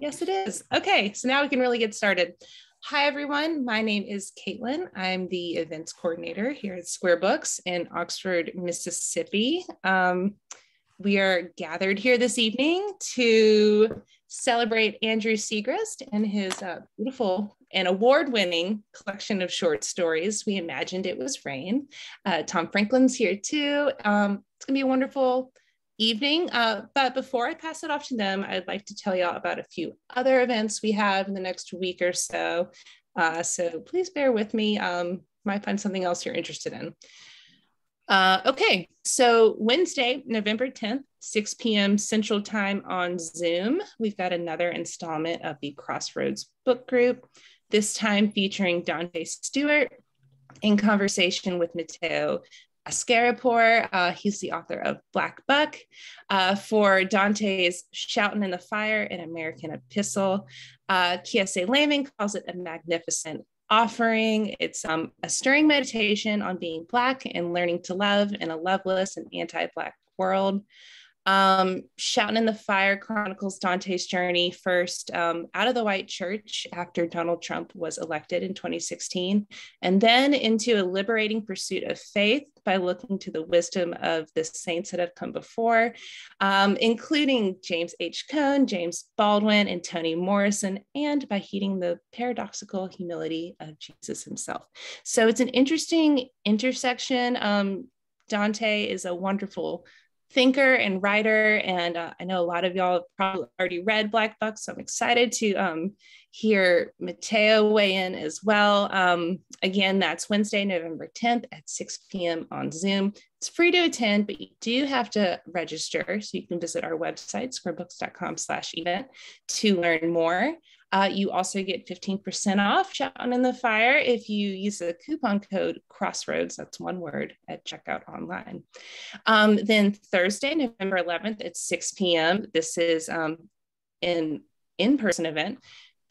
Yes, it is. Okay, so now we can really get started. Hi, everyone. My name is Caitlin. I'm the events coordinator here at Square Books in Oxford, Mississippi. Um, we are gathered here this evening to celebrate Andrew Siegrist and his uh, beautiful and award winning collection of short stories. We imagined it was rain. Uh, Tom Franklin's here too. Um, it's going to be a wonderful evening. Uh, but before I pass it off to them, I'd like to tell y'all about a few other events we have in the next week or so. Uh, so please bear with me. Um, might find something else you're interested in. Uh, okay, so Wednesday, November 10th, 6 p.m. Central Time on Zoom, we've got another installment of the Crossroads Book Group, this time featuring Dante Stewart in conversation with Mateo Askaripour. Uh, he's the author of Black Buck uh, for Dante's Shouting in the Fire, an American Epistle. Uh, Kiese Laymon calls it a magnificent offering. It's um, a stirring meditation on being Black and learning to love in a loveless and anti Black world. Um, Shouting in the Fire chronicles Dante's journey first um, out of the white church after Donald Trump was elected in 2016, and then into a liberating pursuit of faith by looking to the wisdom of the saints that have come before, um, including James H. Cone, James Baldwin, and Toni Morrison, and by heeding the paradoxical humility of Jesus himself. So it's an interesting intersection. Um, Dante is a wonderful thinker and writer. And uh, I know a lot of y'all have probably already read Black Buck, so I'm excited to um, hear Mateo weigh in as well. Um, again, that's Wednesday, November 10th at 6 p.m. on Zoom. It's free to attend, but you do have to register. So you can visit our website, squarebooks.com slash event to learn more. Uh, you also get 15% off Shouting in the Fire if you use the coupon code Crossroads, that's one word, at checkout online. Um, then Thursday, November 11th at 6 p.m., this is um, an in-person event.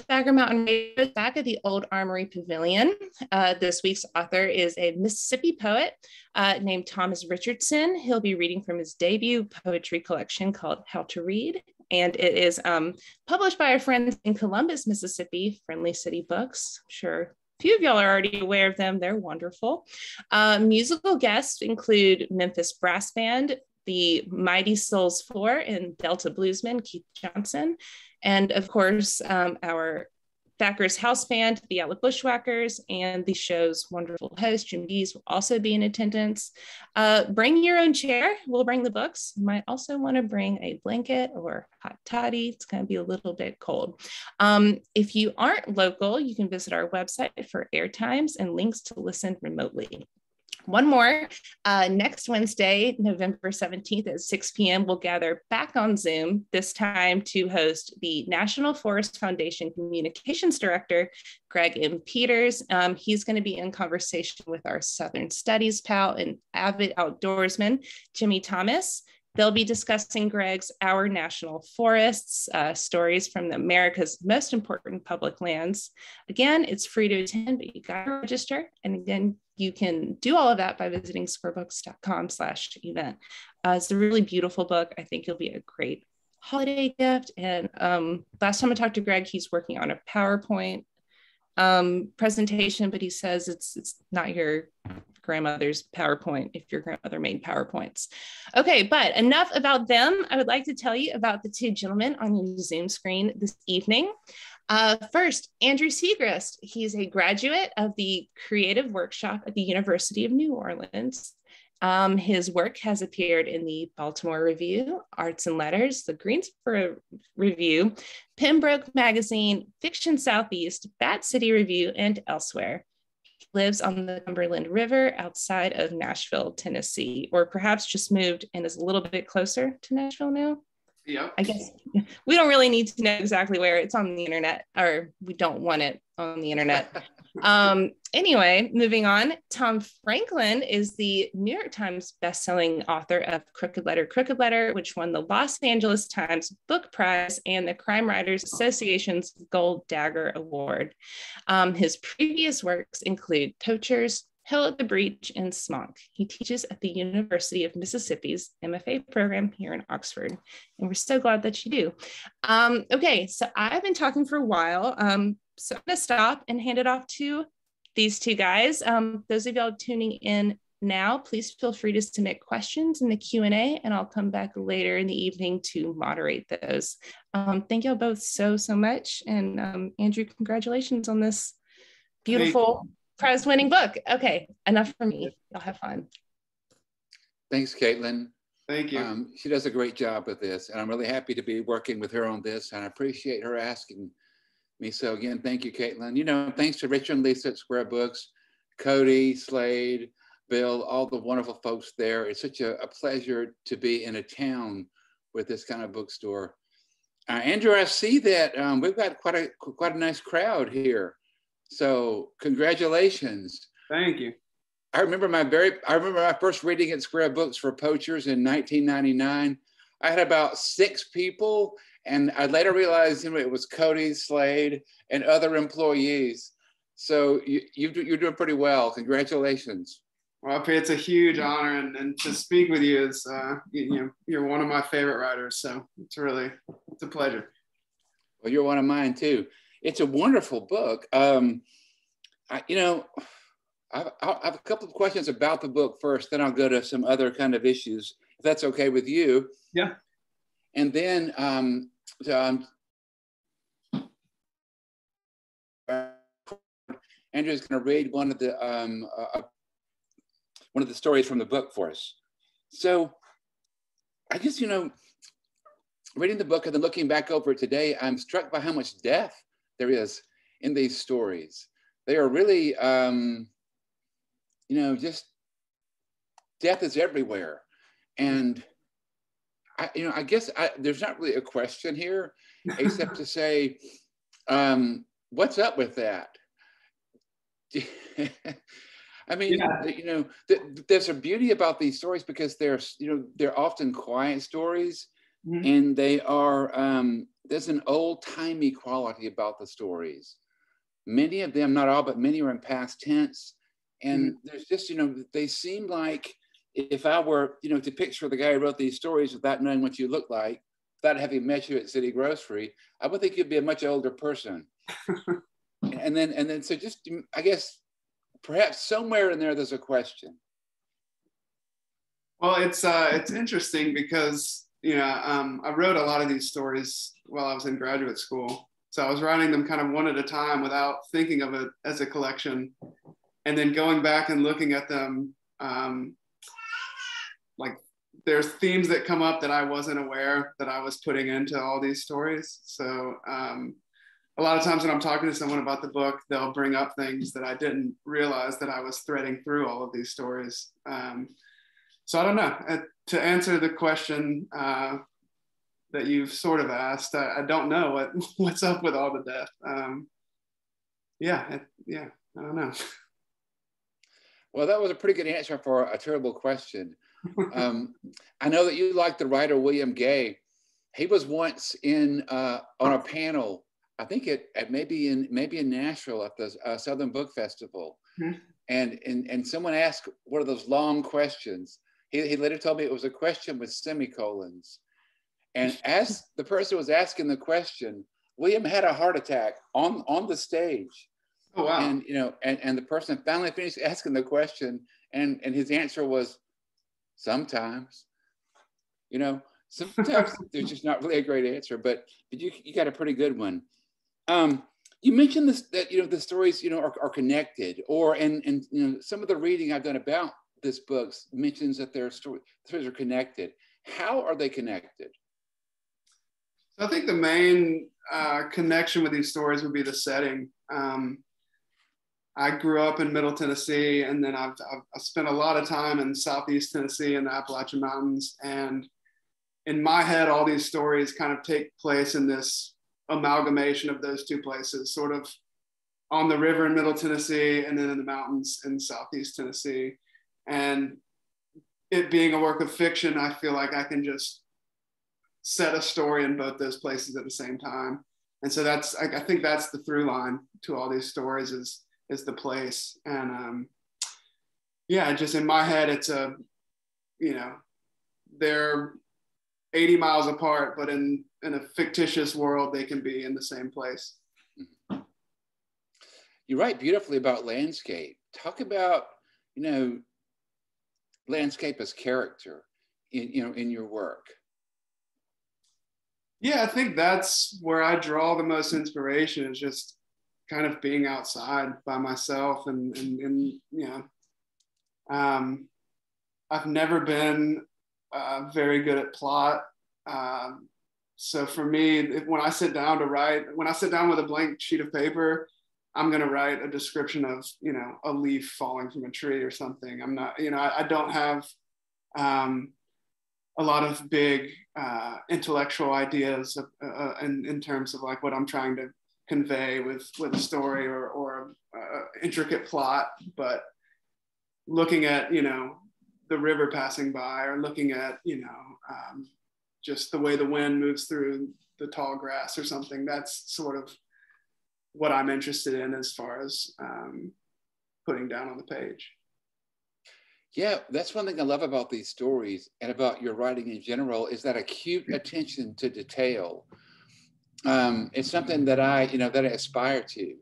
Thacker Mountain Radio is back at the Old Armory Pavilion. Uh, this week's author is a Mississippi poet uh, named Thomas Richardson. He'll be reading from his debut poetry collection called How to Read and it is um, published by our friends in Columbus, Mississippi, Friendly City Books. I'm sure a few of y'all are already aware of them. They're wonderful. Uh, musical guests include Memphis Brass Band, the Mighty Souls Four, and Delta Bluesman Keith Johnson, and of course um, our Thacker's House Band, the Outlaw Bushwhackers, and the show's wonderful host, Jim Dees, will also be in attendance. Uh, bring your own chair. We'll bring the books. You might also want to bring a blanket or hot toddy. It's going to be a little bit cold. Um, if you aren't local, you can visit our website for air times and links to listen remotely one more. Uh, next Wednesday, November 17th at 6 p.m., we'll gather back on Zoom, this time to host the National Forest Foundation Communications Director, Greg M. Peters. Um, he's going to be in conversation with our Southern Studies pal and avid outdoorsman, Jimmy Thomas. They'll be discussing Greg's Our National Forests, uh, stories from America's most important public lands. Again, it's free to attend, but you got to register. And again, you can do all of that by visiting squarebooks.com slash event. Uh, it's a really beautiful book. I think it'll be a great holiday gift. And um, last time I talked to Greg, he's working on a PowerPoint um, presentation, but he says it's, it's not your grandmother's PowerPoint if your grandmother made PowerPoints. Okay, but enough about them. I would like to tell you about the two gentlemen on your Zoom screen this evening. Uh, first, Andrew Siegrist. He's a graduate of the Creative Workshop at the University of New Orleans. Um, his work has appeared in the Baltimore Review, Arts and Letters, the Greensboro Review, Pembroke Magazine, Fiction Southeast, Bat City Review, and elsewhere. Lives on the Cumberland River outside of Nashville, Tennessee, or perhaps just moved and is a little bit closer to Nashville now. Yeah. I guess we don't really need to know exactly where it's on the internet, or we don't want it on the internet. um, anyway, moving on. Tom Franklin is the New York Times bestselling author of Crooked Letter, Crooked Letter, which won the Los Angeles Times Book Prize and the Crime Writers Association's Gold Dagger Award. Um, his previous works include Poachers, Hell at the Breach, and Smonk. He teaches at the University of Mississippi's MFA program here in Oxford, and we're so glad that you do. Um, okay, so I've been talking for a while, um, so I'm going to stop and hand it off to these two guys. Um, those of y'all tuning in now, please feel free to submit questions in the Q&A, and I'll come back later in the evening to moderate those. Um, thank y'all both so, so much. And um, Andrew, congratulations on this beautiful prize winning book. Okay, enough for me. Y'all have fun. Thanks, Caitlin. Thank you. Um, she does a great job with this, and I'm really happy to be working with her on this, and I appreciate her asking me. So again, thank you, Caitlin. You know, thanks to Richard and Lisa at Square Books, Cody, Slade, Bill, all the wonderful folks there. It's such a, a pleasure to be in a town with this kind of bookstore. Uh, Andrew, I see that um, we've got quite a quite a nice crowd here. So congratulations. Thank you. I remember my very, I remember my first reading at Square Books for Poachers in 1999. I had about six people, and I later realized you know, it was Cody Slade and other employees. So you, you you're doing pretty well. Congratulations. Well, it's a huge honor, and, and to speak with you is, uh, you, you know, you're one of my favorite writers. So it's really, it's a pleasure. Well, you're one of mine too it's a wonderful book. Um, I, you know, I, I have a couple of questions about the book first, then I'll go to some other kind of issues, if that's okay with you. Yeah. And then um, um, Andrew's going to read one of the um, uh, one of the stories from the book for us. So I guess you know, reading the book and then looking back over it today, I'm struck by how much death there is in these stories. They are really, um, you know, just death is everywhere. And I, you know, I guess I, there's not really a question here, except to say, um, what's up with that? I mean, yeah. you know, th- there's a beauty about these stories because they're, you know, they're often quiet stories, mm-hmm. and they are um, there's an old timey quality about the stories. Many of them, not all, but many are in past tense. And mm-hmm. there's just, you know, they seem like if I were, you know, to picture the guy who wrote these stories without knowing what you look like, without having met you at City Grocery, I would think you'd be a much older person. and then, and then, so just, I guess, perhaps somewhere in there, there's a question. Well, it's uh, it's interesting because you know um, I wrote a lot of these stories while I was in graduate school. So I was writing them kind of one at a time without thinking of it as a collection. And then going back and looking at them, um, like there's themes that come up that I wasn't aware that I was putting into all these stories. So um, a lot of times when I'm talking to someone about the book, they'll bring up things that I didn't realize that I was threading through all of these stories. Um, so I don't know. Uh, to answer the question, uh, that you've sort of asked. I, I, don't know what what's up with all the death. Um, yeah, it, yeah, I don't know. Well, that was a pretty good answer for a terrible question. Um, I know that you like the writer William Gay. He was once in uh, on a panel. I think it at maybe in maybe in Nashville at the uh, Southern Book Festival, mm-hmm. and, and and someone asked one of those long questions. He, he later told me it was a question with semicolons and as the person was asking the question, William had a heart attack on, on the stage. Oh, wow. And, you know, and, and the person finally finished asking the question and, and his answer was, sometimes, you know, sometimes there's just not really a great answer, but, but you, you got a pretty good one. Um, you mentioned this, that, you know, the stories, you know, are, are connected or, and, and, you know, some of the reading I've done about this book mentions that their story, stories are connected. How are they connected? I think the main uh, connection with these stories would be the setting. Um, I grew up in Middle Tennessee, and then I've, I've, I've, spent a lot of time in Southeast Tennessee in the Appalachian Mountains. And in my head, all these stories kind of take place in this amalgamation of those two places, sort of on the river in Middle Tennessee, and then in the mountains in Southeast Tennessee. And it being a work of fiction, I feel like I can just set a story in both those places at the same time. And so that's I, I think that's the through line to all these stories is is the place. And um, yeah, just in my head, it's a, you know, they're 80 miles apart, but in in a fictitious world, they can be in the same place. You write beautifully about landscape. Talk about, you know, landscape as character in you know in your work. Yeah, I think that's where I draw the most inspiration is just kind of being outside by myself and and, and you know um, I've never been uh, very good at plot. Um, so for me, if, when I sit down to write, when I sit down with a blank sheet of paper, I'm going to write a description of, you know, a leaf falling from a tree or something. I'm not, you know, I, I don't have um, a lot of big uh, intellectual ideas of, uh, uh, in, in terms of like what I'm trying to convey with, with a story or, or intricate plot. But looking at, you know, the river passing by or looking at, you know, um, just the way the wind moves through the tall grass or something. That's sort of what I'm interested in as far as um, putting down on the page. Yeah, that's one thing I love about these stories and about your writing in general is that acute attention to detail. Um, it's something that I, you know, that I aspire to,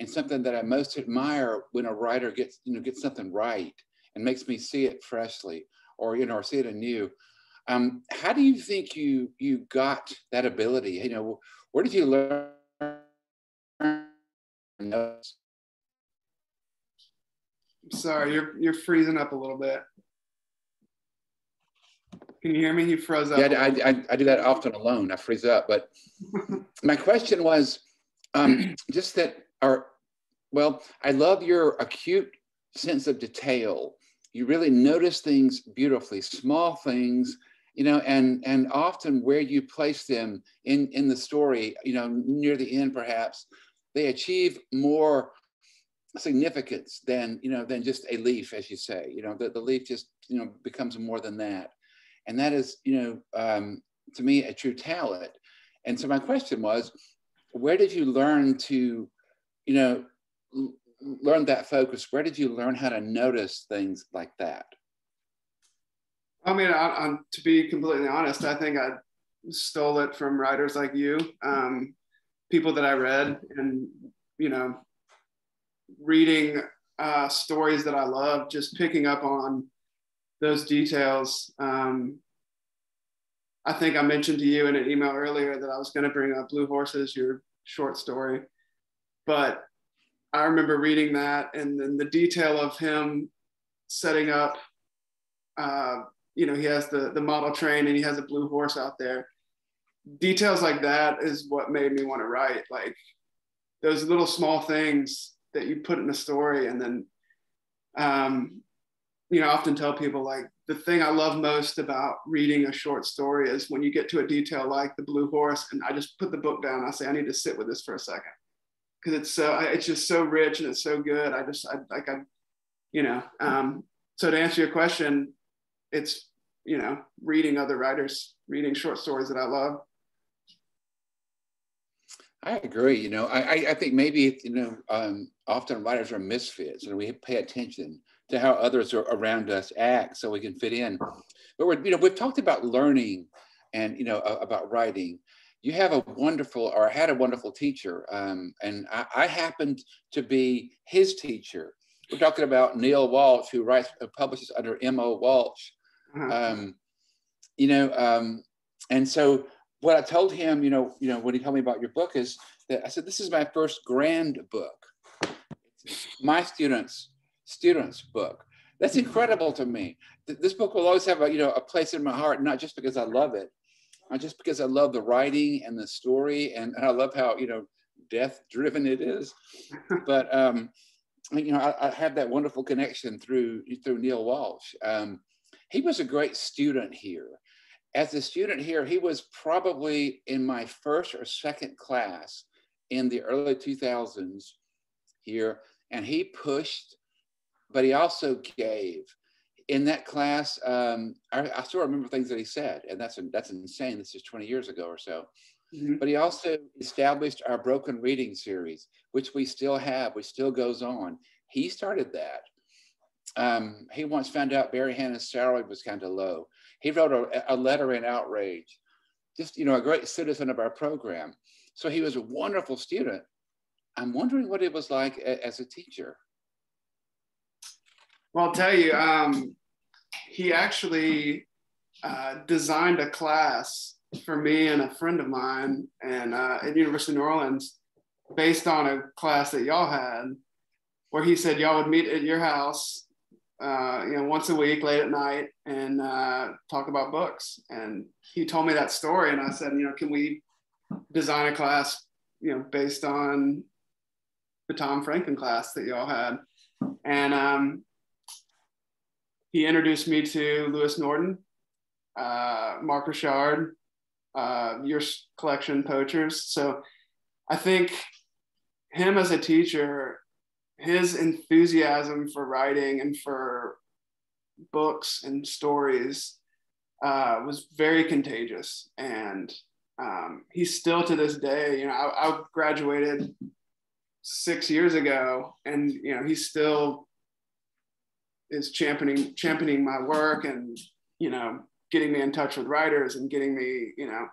and something that I most admire when a writer gets, you know, gets something right and makes me see it freshly, or you know, or see it anew. Um, how do you think you you got that ability? You know, where did you learn? Sorry, you're you're freezing up a little bit. Can you hear me? You froze up. Yeah, I, I, I do that often alone. I freeze up. But my question was um, just that, Our well, I love your acute sense of detail. You really notice things beautifully, small things you know and and often where you place them in in the story you know near the end perhaps they achieve more significance than you know than just a leaf as you say you know the, the leaf just you know becomes more than that and that is you know um, to me a true talent. And so my question was where did you learn to you know learn that focus? Where did you learn how to notice things like that? I mean, I, I, to be completely honest, I think I stole it from writers like you, um, people that I read, and you know, reading uh, stories that I love, just picking up on those details. Um, I think I mentioned to you in an email earlier that I was going to bring up Blue Horses, your short story, but I remember reading that and then the detail of him setting up uh, you know, he has the the model train and he has a blue horse out there. Details like that is what made me want to write. Like those little small things that you put in a story, and then, um, you know, I often tell people like the thing I love most about reading a short story is when you get to a detail like the blue horse, and I just put the book down. I say I need to sit with this for a second because it's so it's just so rich and it's so good. I just I like I, you know. Um, so to answer your question, it's you know reading other writers reading short stories that i love i agree you know i i think maybe you know um, often writers are misfits and we pay attention to how others are around us act so we can fit in but we're you know we've talked about learning and you know about writing you have a wonderful or I had a wonderful teacher um, and I, I happened to be his teacher we're talking about neil walsh who writes publishes under M.O. Walsh uh-huh. Um, you know, um, and so what I told him, you know, you know, when he told me about your book is that I said, this is my first grand book. my students, students book. That's incredible to me. This book will always have a, you know, a place in my heart, not just because I love it, not just because I love the writing and the story, and, and I love how, you know, death driven it is, but, um, you know, I, I, have that wonderful connection through, through Neil Walsh. Um, he was a great student here. As a student here, he was probably in my first or second class in the early 2000s here, and he pushed, but he also gave. In that class, um, I, I, still remember things that he said, and that's that's insane. This is 20 years ago or so. Mm-hmm. But he also established our broken reading series, which we still have, which still goes on. He started that. um, he once found out Barry Hannah's salary was kind of low. He wrote a, a letter in outrage, just, you know, a great citizen of our program. So he was a wonderful student. I'm wondering what it was like a, as a teacher. Well, I'll tell you, um, he actually uh, designed a class for me and a friend of mine and uh, at University of New Orleans based on a class that y'all had where he said y'all would meet at your house uh, you know once a week late at night and uh, talk about books. And he told me that story and i said you know can we design a class you know based on the tom franklin class that y'all had? And um, he introduced me to Lewis Nordan uh, mark richard uh, your collection poachers. So I think him as a teacher, his enthusiasm for writing and for books and stories uh, was very contagious. And um, he's still to this day, you know, I, I graduated six years ago and, you know, he's still is championing, championing my work and, you know, getting me in touch with writers and getting me, you know,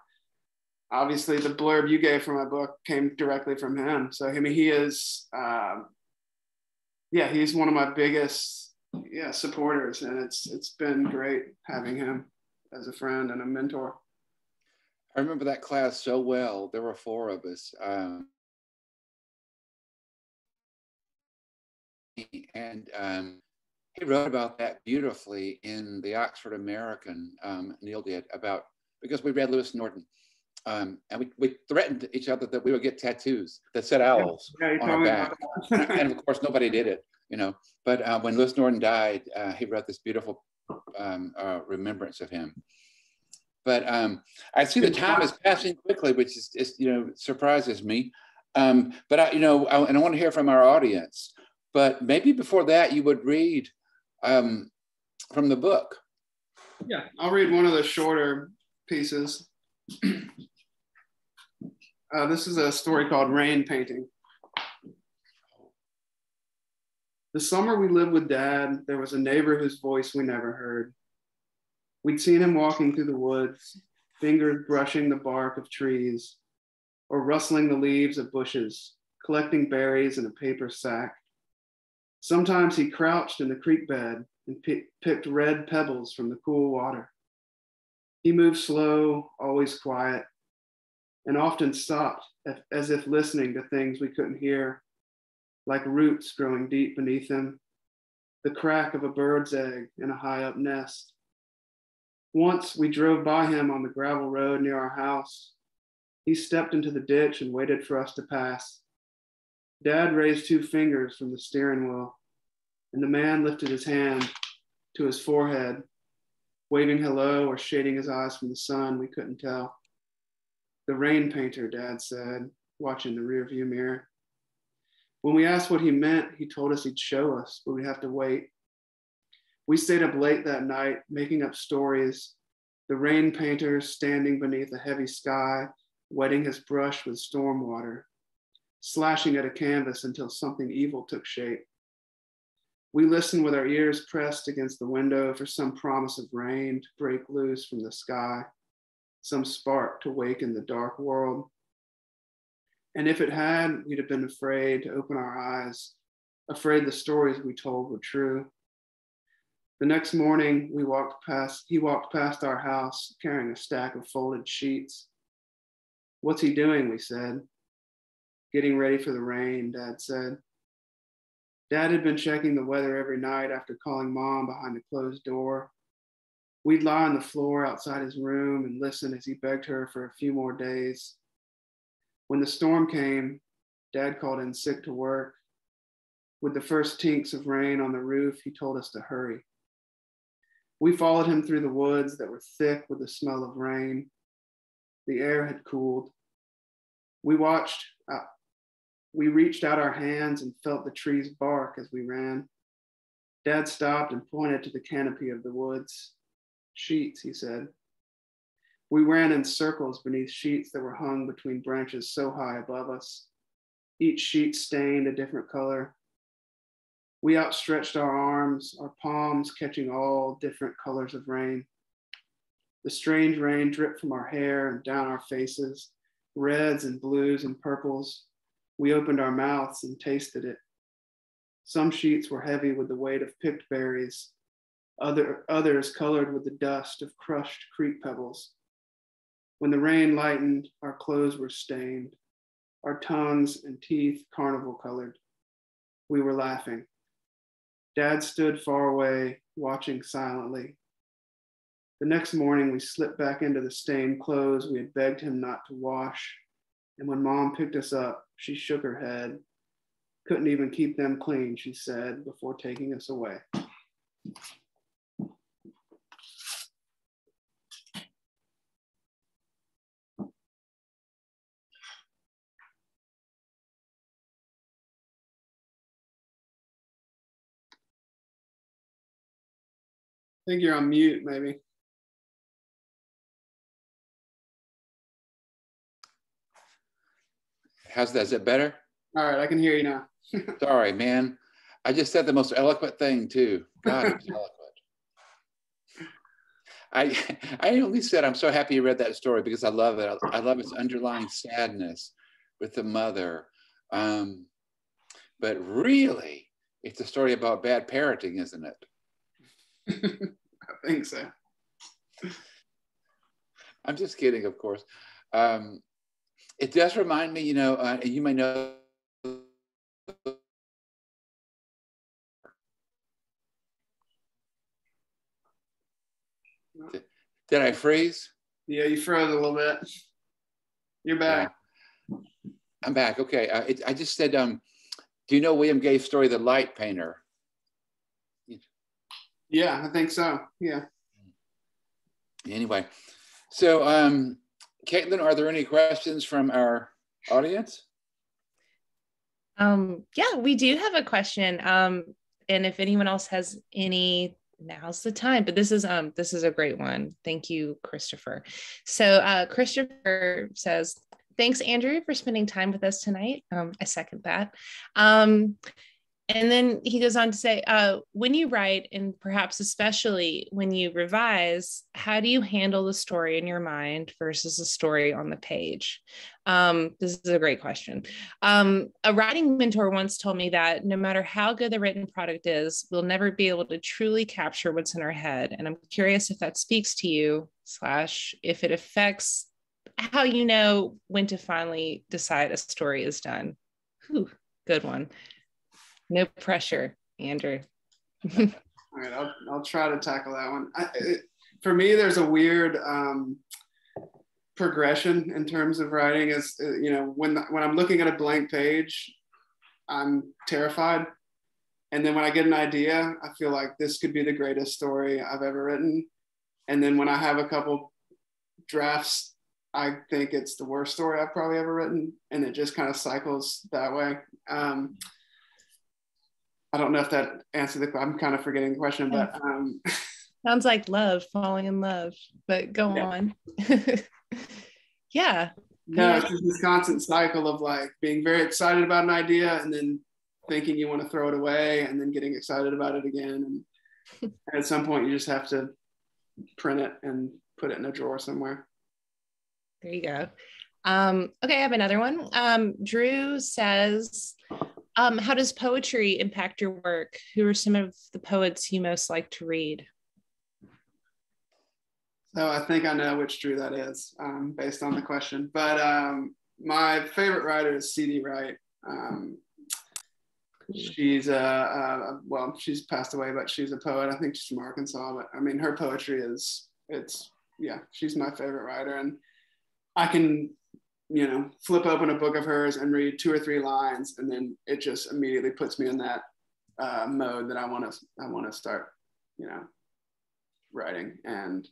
obviously the blurb you gave for my book came directly from him. So I mean, he is, um, yeah, he's one of my biggest, yeah, supporters, and it's it's been great having him as a friend and a mentor. I remember that class so well. There were four of us. Um, and um, he wrote about that beautifully in the Oxford American. Um, Neil did about because we read Lewis Nordan, um, and we, we threatened each other that we would get tattoos that said owls yeah, on our back, and of course nobody did it, you know. But uh, when Lewis Nordan died, uh, he wrote this beautiful um, uh, remembrance of him. But um, I see the time is passing quickly, which is, is you know surprises me. Um, but I, you know, I, and I want to hear from our audience. But maybe before that, you would read um, from the book. Yeah, I'll read one of the shorter pieces. uh, this is a story called Rain Painting. The summer we lived with dad, there was a neighbor whose voice we never heard. We'd seen him walking through the woods, fingers brushing the bark of trees or rustling the leaves of bushes, collecting berries in a paper sack Sometimes he crouched in the creek bed and picked red pebbles from the cool water. He moved slow, always quiet, and often stopped as if listening to things we couldn't hear, like roots growing deep beneath him, the crack of a bird's egg in a high up nest. Once we drove by him on the gravel road near our house. He stepped into the ditch and waited for us to pass. Dad raised two fingers from the steering wheel, and the man lifted his hand to his forehead, waving hello or shading his eyes from the sun. We couldn't tell. The rain painter, Dad said, watching the rearview mirror. When we asked what he meant, he told us he'd show us, but we'd have to wait. We stayed up late that night, making up stories. The rain painter standing beneath a heavy sky, wetting his brush with storm water slashing at a canvas until something evil took shape. We listened with our ears pressed against the window for some promise of rain to break loose from the sky, some spark to waken the dark world. And if it had, we'd have been afraid to open our eyes, afraid the stories we told were true. The next morning, we walked past, he walked past our house carrying a stack of folded sheets. What's he doing? We said getting ready for the rain, Dad said. Dad had been checking the weather every night after calling mom behind the closed door. We'd lie on the floor outside his room and listen as he begged her for a few more days. When the storm came, Dad called in sick to work. With the first tinks of rain on the roof, he told us to hurry. We followed him through the woods that were thick with the smell of rain. The air had cooled. We watched uh, we reached out our hands and felt the trees bark as we ran. Dad stopped and pointed to the canopy of the woods. Sheets, he said. We ran in circles beneath sheets that were hung between branches so high above us, each sheet stained a different color. We outstretched our arms, our palms catching all different colors of rain. The strange rain dripped from our hair and down our faces, reds and blues and purples. We opened our mouths and tasted it. Some sheets were heavy with the weight of picked berries, other, others colored with the dust of crushed creek pebbles. When the rain lightened, our clothes were stained, our tongues and teeth carnival colored. We were laughing. Dad stood far away, watching silently. The next morning, we slipped back into the stained clothes we had begged him not to wash. And when mom picked us up, she shook her head. Couldn't even keep them clean, she said, before taking us away. I think you're on mute, maybe. How's that? Is it better? All right, I can hear you now. Sorry, man. I just said the most eloquent thing too. God, it's eloquent. I I only said I'm so happy you read that story because I love it. I love its underlying sadness with the mother. Um, but really, it's a story about bad parenting, isn't it? I think so. I'm just kidding, of course. Um, it does remind me, you know, uh, you may know. Did, I freeze? Yeah, you froze a little bit. You're back. Yeah. I'm back. Okay. Uh, it, I just said, um, do you know William Gay's story, The Light Painter? Yeah, I think so. Yeah. Anyway, so um, Caitlin, are there any questions from our audience? Um, yeah, we do have a question. Um, and if anyone else has any, now's the time. But this is um this is a great one. Thank you, Christopher. So uh, Christopher says, "Thanks, Andrew, for spending time with us tonight." Um, I second that. Um, and then he goes on to say, uh, when you write, and perhaps especially when you revise, how do you handle the story in your mind versus the story on the page? Um, this is a great question. Um, a writing mentor once told me that no matter how good the written product is, we'll never be able to truly capture what's in our head. And I'm curious if that speaks to you, slash, if it affects how you know when to finally decide a story is done. Whew, good one. No pressure, Andrew. All right, I'll, I'll try to tackle that one. I, it, for me, there's a weird um, progression in terms of writing. Is uh, you know when when I'm looking at a blank page, I'm terrified, and then when I get an idea, I feel like this could be the greatest story I've ever written. And then when I have a couple drafts, I think it's the worst story I've probably ever written, and it just kind of cycles that way. Um, I don't know if that answered the. I'm kind of forgetting the question, but um, sounds like love, falling in love. But go yeah. on. yeah. No, it's just this constant cycle of like being very excited about an idea and then thinking you want to throw it away and then getting excited about it again. And at some point, you just have to print it and put it in a drawer somewhere. There you go. Um, okay, I have another one. Um, Drew says, um, how does poetry impact your work? Who are some of the poets you most like to read? So I think I know which Drew that is um, based on the question. But um, my favorite writer is C.D. Wright. Um, she's a, a, well, she's passed away, but she's a poet. I think she's from Arkansas. But I mean, her poetry is it's yeah, she's my favorite writer, and I can you know, flip open a book of hers and read two or three lines, and then it just immediately puts me in that uh, mode that I want to I want to start, you know, writing. And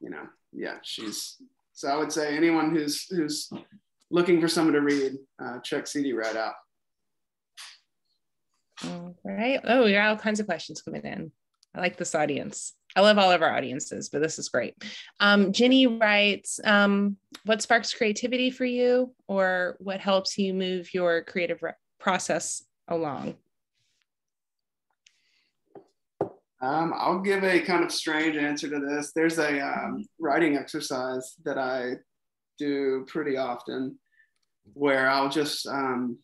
you know, yeah, she's so I would say anyone who's who's looking for someone to read, uh, check CD Wright out. All right. Oh, you got all kinds of questions coming in. I like this audience. I love all of our audiences, but this is great. Um, Jenny writes, um, what sparks creativity for you or what helps you move your creative re- process along? Um, I'll give a kind of strange answer to this. There's a um, writing exercise that I do pretty often where I'll just um,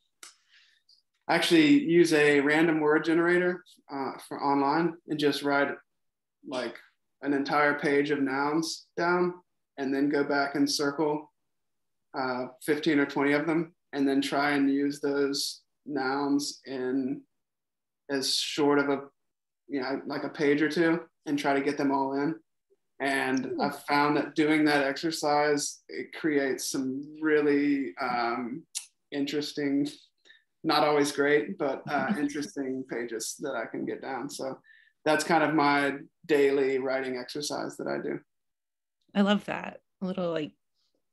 actually use a random word generator uh, for online and just write like an entire page of nouns down and then go back and circle uh, 15 or 20 of them and then try and use those nouns in as short of a you know like a page or two and try to get them all in. And i've found that doing that exercise it creates some really um, interesting not always great but uh, interesting pages that i can get down. So that's kind of my daily writing exercise that i do i love that a little like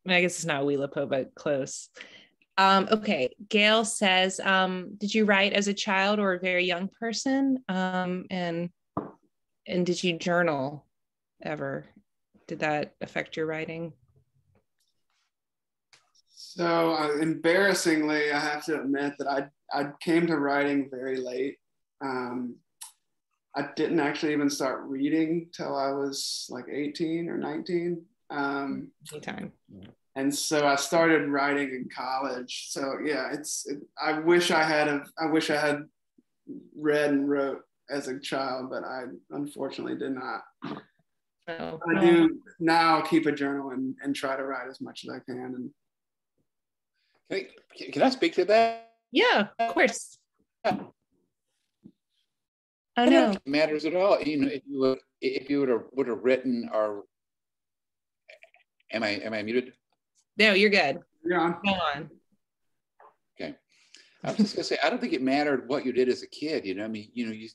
i guess it's not Oulipo, but close um, okay, Gail says, um, did you write as a child or a very young person? Um, and and did you journal ever? Did that affect your writing? So uh, embarrassingly, I have to admit that I I came to writing very late. Um, I didn't actually even start reading till I was like 18 or 19. Um, Anytime and so I started writing in college. So yeah, it's it, I wish I had a, I wish I had read and wrote as a child, but I unfortunately did not. Oh, I do now keep a journal and, and try to write as much as I can. And can, can I speak to that? Yeah, of course. I know. It matters at all. You know, if you would, if you would have would have written or am I am I muted? No, you're good. Yeah. Go on. Okay. I was just gonna say, I don't think it mattered what you did as a kid. You know, I mean, you know, you,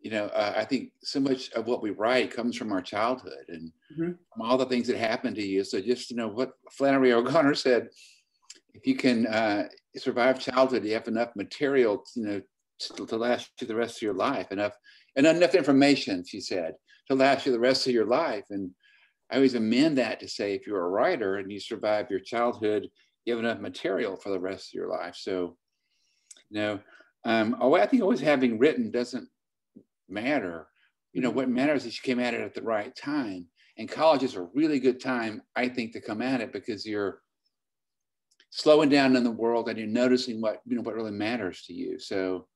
you know, uh, I think so much of what we write comes from our childhood and mm-hmm. from all the things that happened to you. So just you know what Flannery O'Connor said: if you can uh, survive childhood, you have enough material, you know, to, to last you the rest of your life. Enough and enough information, she said, to last you the rest of your life. And I always amend that to say if you're a writer and you survive your childhood, you have enough material for the rest of your life. So, you know, um, I think always having written doesn't matter. You know, what matters is you came at it at the right time. And college is a really good time, I think, to come at it because you're slowing down in the world and you're noticing what you know what really matters to you. So,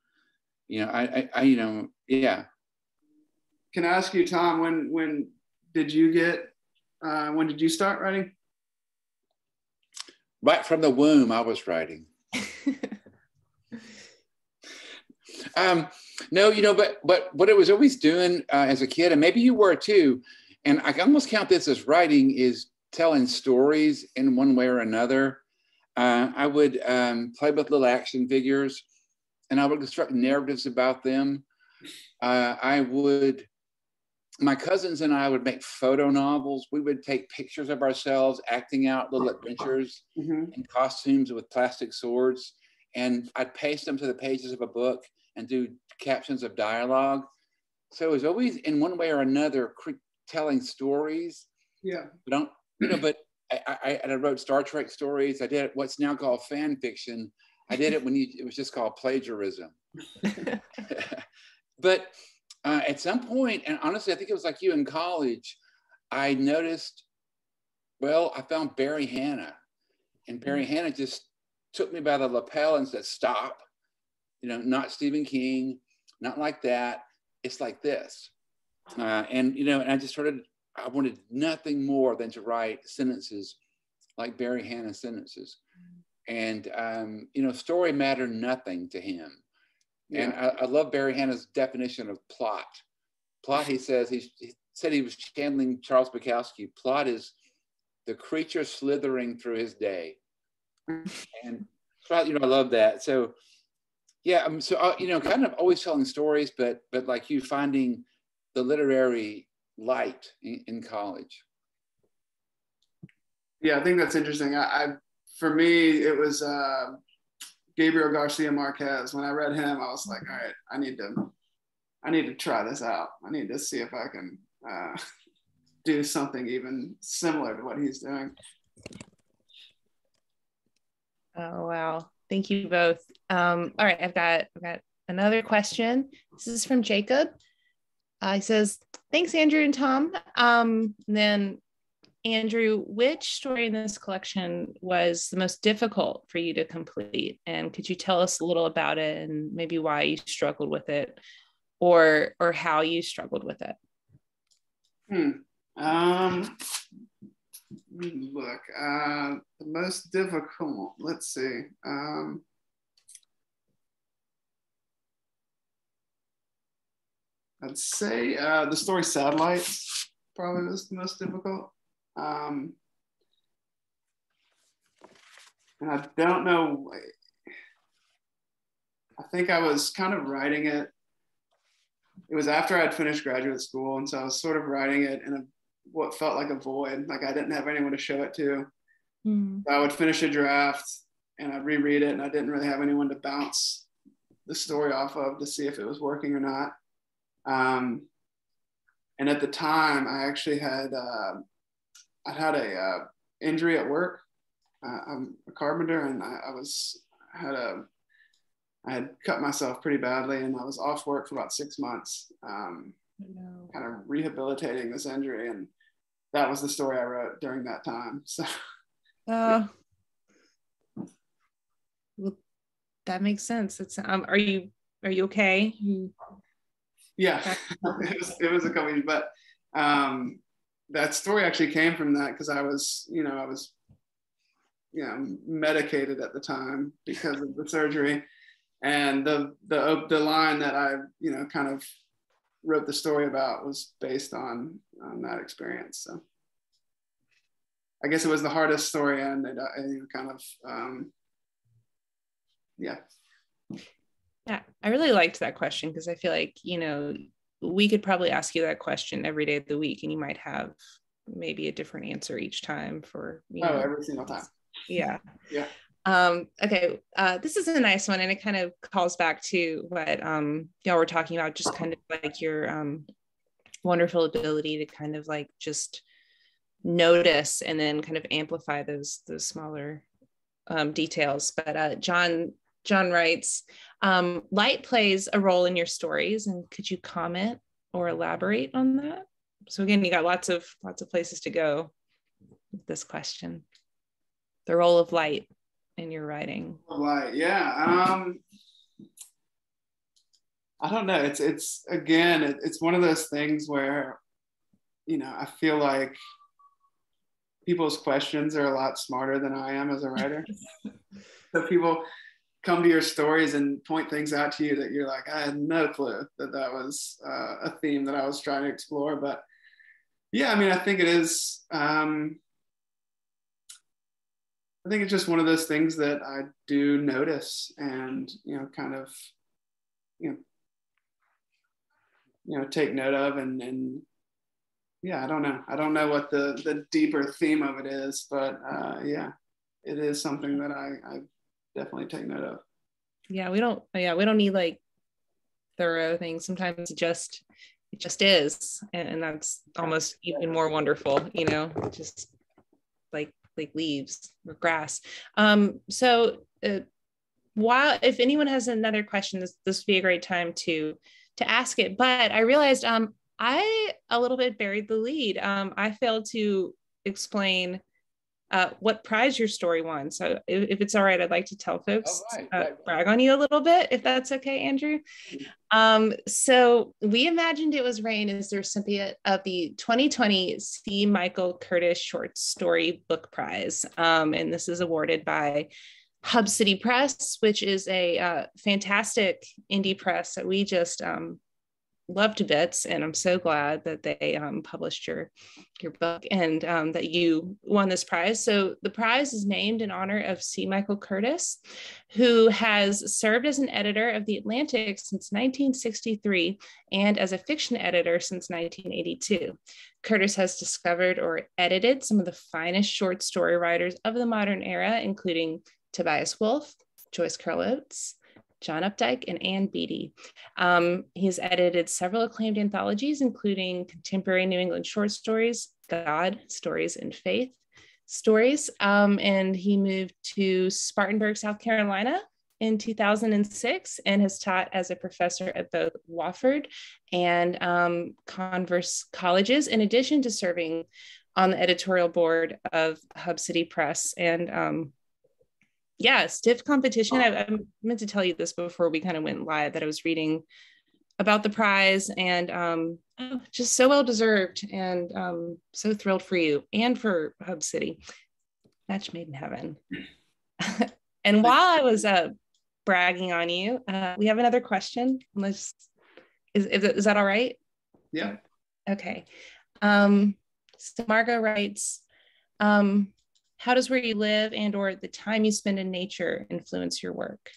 you know, I, I, I you know, yeah. Can I ask you, Tom, when when did you get uh, when did you start writing? Right from the womb, I was writing. um, no, you know, but but what I was always doing uh, as a kid, and maybe you were too, and I almost count this as writing is telling stories in one way or another. Uh, I would um, play with little action figures, and I would construct narratives about them. Uh, I would my cousins and I would make photo novels. We would take pictures of ourselves acting out little adventures mm-hmm. in costumes with plastic swords. And I'd paste them to the pages of a book and do captions of dialogue. So it was always in one way or another telling stories. Yeah. But you know, but I, I, I wrote Star Trek stories. I did what's now called fan fiction. I did it when you, it was just called plagiarism. but uh, at some point, and honestly, I think it was like you in college, I noticed, well, I found Barry Hannah. And Barry mm-hmm. Hannah just took me by the lapel and said, stop. You know, not Stephen King, not like that. It's like this. Uh, and, you know, and I just started, I wanted nothing more than to write sentences like Barry Hannah sentences. And, um, you know, story mattered nothing to him. And I, I, love Barry Hannah's definition of plot. Plot, he says, he said he was channeling Charles Bukowski. Plot is the creature slithering through his day. and you know, I love that. So, yeah, um, so uh, you know, kind of always telling stories, but but like you finding the literary light in, in college. Yeah, I think that's interesting. I, I for me, it was uh, Gabriel Garcia Marquez. When I read him, I was like, all right, I need to, I need to try this out. I need to see if I can uh, do something even similar to what he's doing. Oh wow! Thank you both. Um, all right, I've got I've got another question. This is from Jacob. Uh, he says, Thanks, Andrew and Tom. Um, and then, Andrew, which story in this collection was the most difficult for you to complete? And could you tell us a little about it and maybe why you struggled with it or or how you struggled with it? Hmm. Um, look, uh, the most difficult, let's see. Um, I'd say uh, the story Satellites probably was the most difficult. Um, and I don't know, I think I was kind of writing it. It was after I'd finished graduate school. And so I was sort of writing it in a, what felt like a void, like I didn't have anyone to show it to. Mm. I would finish a draft and I'd reread it, and I didn't really have anyone to bounce the story off of to see if it was working or not. Um, and at the time, I actually had uh, I had a uh, injury at work. Uh, I'm a carpenter, and I, I, was had a I had cut myself pretty badly, and I was off work for about six months, um, no. kind of rehabilitating this injury, and that was the story I wrote during that time. So, uh, well, that makes sense. It's um, are you are you okay? You yeah, it was it was a couple but um, that story actually came from that because I was, you know, I was, you know, medicated at the time because of the surgery, and the the the line that I, you know, kind of wrote the story about was based on on that experience. So. I guess it was the hardest story, and it, it kind of, um, yeah, yeah, I really liked that question because I feel like, you know, we could probably ask you that question every day of the week and you might have maybe a different answer each time for you oh, know, every single time. Yeah. Yeah. Um, okay, uh, this is a nice one, and it kind of calls back to what um, y'all were talking about, just kind of like your um, wonderful ability to kind of like just notice and then kind of amplify those those smaller um, details. But uh, John John writes, um, light plays a role in your stories, and could you comment or elaborate on that? So again, you got lots of lots of places to go with this question. The role of light in your writing. Light, yeah. Um, I don't know. It's it's again, it, it's one of those things where, you know, I feel like people's questions are a lot smarter than I am as a writer. so people come to your stories and point things out to you that you're like, I had no clue that that was uh, a theme that I was trying to explore. But yeah, I mean, I think it is. Um, I think it's just one of those things that I do notice and you know, kind of, you know, you know, take note of and and yeah, I don't know. I don't know what the the deeper theme of it is, but uh, yeah, it is something that I, I definitely take note of. Yeah, we don't. Yeah, we don't need like thorough things. Sometimes it just it just is, and, and that's almost even more wonderful. You know, just like like leaves or grass. Um, so uh, while if anyone has another question, this this would be a great time to to ask it. But I realized um I a little bit buried the lead. Um, I failed to explain uh, what prize your story won. So if, if, it's all right, I'd like to tell folks, right, uh, right. brag on you a little bit, if that's okay, Andrew. Um, so we imagined it was rain as the recipient of the 2020 C. Michael Curtis Short Story Book Prize. Um, and this is awarded by Hub City Press, which is a uh, fantastic indie press that we just um, love to bits and i'm so glad that they um, published your your book and um, that you won this prize. So the prize is named in honor of c. Michael curtis who has served as an editor of the atlantic since 1963 and as a fiction editor since 1982 curtis has discovered or edited some of the finest short story writers of the modern era including tobias wolff joyce carol oates John Updike, and Ann Beattie. Um, he's edited several acclaimed anthologies, including contemporary New England short stories, God, Stories, and Faith stories. Um, and he moved to Spartanburg, South Carolina in 2006 and has taught as a professor at both Wofford and um, Converse colleges, in addition to serving on the editorial board of Hub City Press. And um, yeah, stiff competition. I, I, meant to tell you this before we kind of went live that I was reading about the prize and um, oh, just so well deserved and um, so thrilled for you and for Hub City. Match made in heaven. and while I was uh, bragging on you, uh, we have another question. Is, is, is that all right? Yeah. Okay. Um, so Margot writes, um, how does where you live and or the time you spend in nature influence your work?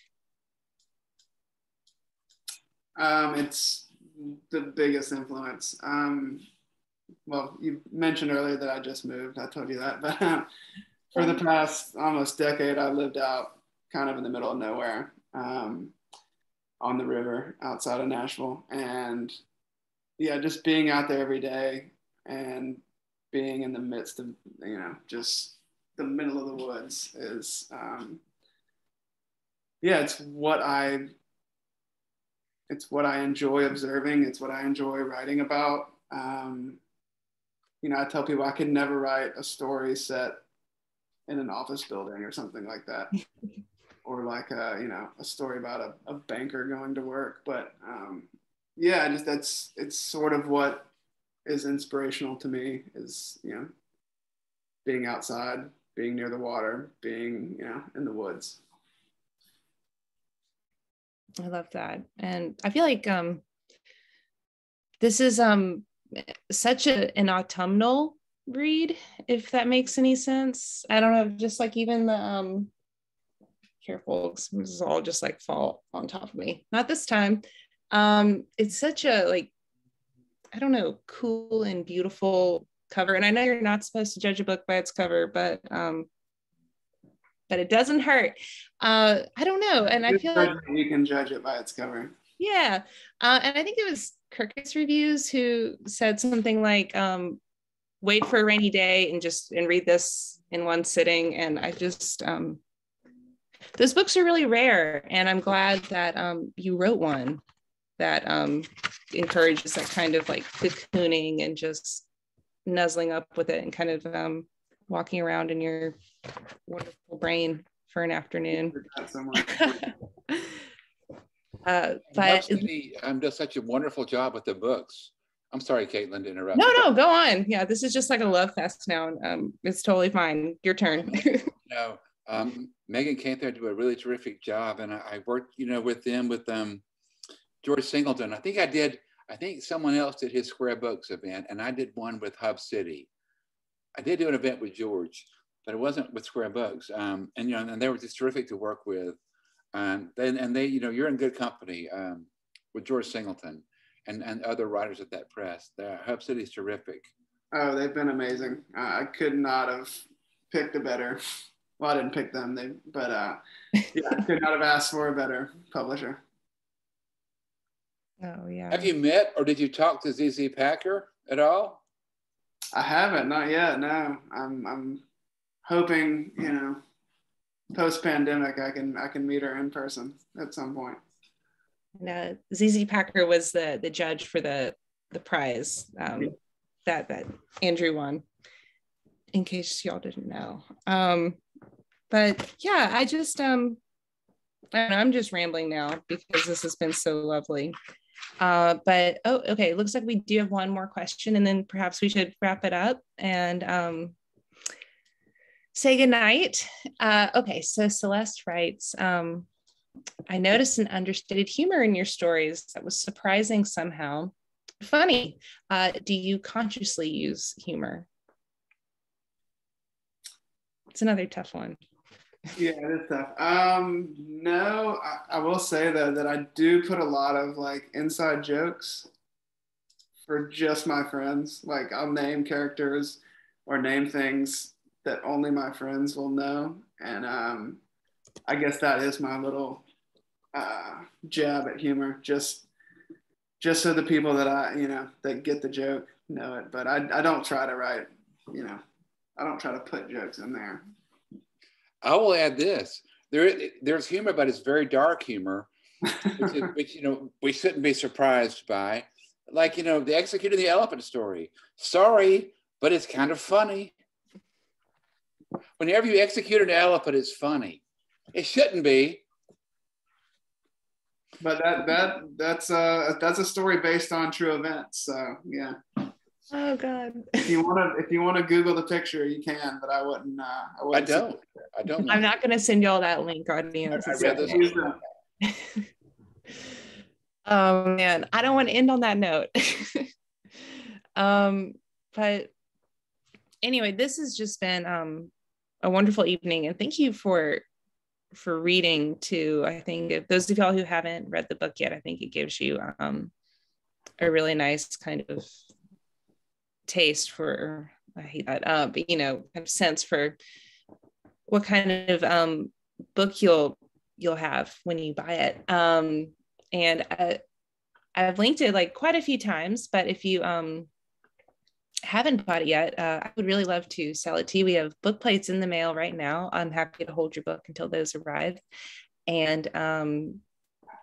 Um, it's the biggest influence. Um, well, you mentioned earlier that I just moved. I told you that, but um, for the past almost decade, I lived out kind of in the middle of nowhere um, on the river outside of Nashville, and yeah, just being out there every day and being in the midst of you know just the middle of the woods is um, yeah, it's what I it's what I enjoy observing. It's what I enjoy writing about. Um, you know, I tell people I could never write a story set in an office building or something like that, or like a you know a story about a, a banker going to work. But um, yeah, just that's it's sort of what is inspirational to me is you know being outside, being near the water, being you know in the woods. I love that. And I feel like um this is um such a, an autumnal read, if that makes any sense. I don't know, just like even the um careful, this is all just like fall on top of me. Not this time. Um, it's such a like, I don't know, cool and beautiful cover. And I know you're not supposed to judge a book by its cover, but um but it doesn't hurt. Uh, I don't know, and I feel like you can judge it by its cover. Yeah, uh, and I think it was Kirkus Reviews who said something like, um, "Wait for a rainy day and just and read this in one sitting." And I just um, those books are really rare, and I'm glad that um, you wrote one that um, encourages that kind of like cocooning and just nuzzling up with it and kind of um, walking around in your wonderful brain for an afternoon. uh, but um, does such a wonderful job with the books. I'm sorry, Caitlin, to interrupt. No, no, go on. Yeah, this is just like a love fest now. Um, it's totally fine. Your turn. no, um, Megan Cantor do a really terrific job, and I, I, worked, you know, with them with um, George Singleton. I think I did. I think someone else did his Square Books event, and I did one with Hub City. I did do an event with George, but it wasn't with Square Books. Um, and you know, and they were just terrific to work with. Um, and, and they, you know, you're in good company um, with George Singleton and, and other writers at that press. The Hub City is terrific. Oh, they've been amazing. Uh, I could not have picked a better. Well, I didn't pick them, they, but uh, yeah, I could not have asked for a better publisher. Oh yeah. Have you met or did you talk to ZZ Packer at all? I haven't, not yet. No, I'm I'm hoping you know post pandemic I can I can meet her in person at some point. No, ZZ Packer was the the judge for the the prize um, that that Andrew won. In case y'all didn't know, um, but yeah, I just um, I know, I'm just rambling now because this has been so lovely. Uh, but oh, okay. It Looks like we do have one more question, and then perhaps we should wrap it up and um, say goodnight. Uh, okay, so Celeste writes, um, I noticed an understated humor in your stories that was surprising somehow. Funny. Uh, do you consciously use humor? It's another tough one yeah, it is tough. Um, no, I, I, will say though that I do put a lot of like inside jokes for just my friends. Like I'll name characters or name things that only my friends will know, and um, I guess that is my little uh, jab at humor. Just just so the people that I you know that get the joke know it. But I I don't try to write you know I don't try to put jokes in there. I will add this. there there's humor, but it's very dark humor, which, is, which you know we shouldn't be surprised by. Like you know, the executing the elephant story. Sorry, but it's kind of funny. Whenever you execute an elephant, it's funny. It shouldn't be. But that that that's a that's a story based on true events. So yeah. Oh God. If you want to, if you want to Google the picture, you can, but I wouldn't. Uh, I, wouldn't I don't. I don't. I'm not going to send y'all that link, audience. oh man, I don't want to end on that note. um, but anyway, this has just been um a wonderful evening, and thank you for for reading too. I think if those of y'all who haven't read the book yet, I think it gives you um a really nice kind of taste for I hate that, uh, but you know, kind of sense for what kind of um, book you'll you'll have when you buy it. Um, and I, I've linked it like quite a few times, but if you um, haven't bought it yet, uh, I would really love to sell it to you. We have book plates in the mail right now. I'm happy to hold your book until those arrive, and um,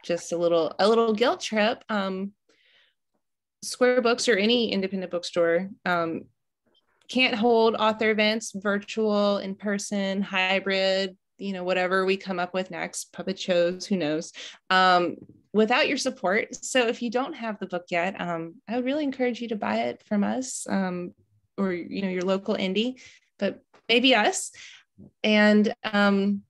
just a little a little guilt trip. Um, Square Books or any independent bookstore um, can't hold author events, virtual, in person, hybrid, you know, whatever we come up with next, puppet shows, who knows, um, without your support. So if you don't have the book yet, um, I would really encourage you to buy it from us um, or, you know, your local indie, but maybe us. And um,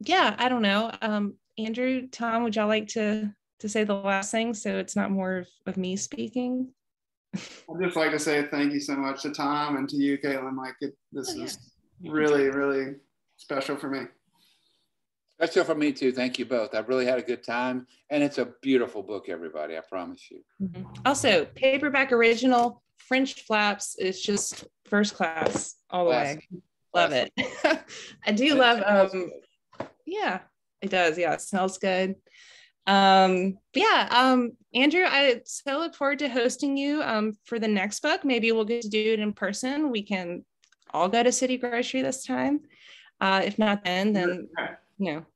yeah, I don't know. Um, Andrew, Tom, would y'all like to to say the last thing so it's not more of, of me speaking? I'd just like to say thank you so much to Tom and to you, Caitlin. Like it, this oh, yeah. is really, really special for me. Special for me too. Thank you both. I've really had a good time, and it's a beautiful book, everybody. I promise you. Mm-hmm. Also, paperback original French flaps It's just first class all the way. Love it. I do love. Um, yeah, it does. Yeah, it smells good um yeah um andrew i so look forward to hosting you um for the next book. Maybe we'll get to do it in person. We can all go to city grocery this time. Uh if not then then you know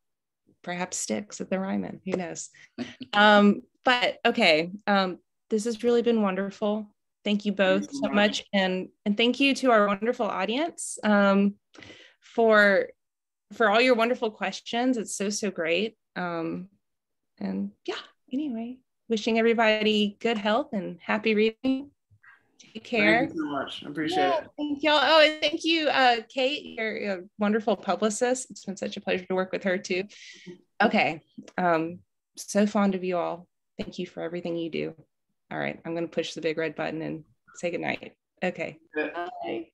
perhaps sticks at the ryman. Who knows? Um but okay um this has really been wonderful. Thank you both so much. And and thank you to our wonderful audience um for for all your wonderful questions. It's so so great. Um and yeah, anyway, wishing everybody good health and happy reading. Take care. Thank you so much. I appreciate yeah, it. Thank y'all. Oh, and thank you, uh, Kate. You're a wonderful publicist. It's been such a pleasure to work with her too. Okay. Um, so fond of you all. Thank you for everything you do. All right. I'm going to push the big red button and say goodnight. Okay. Bye.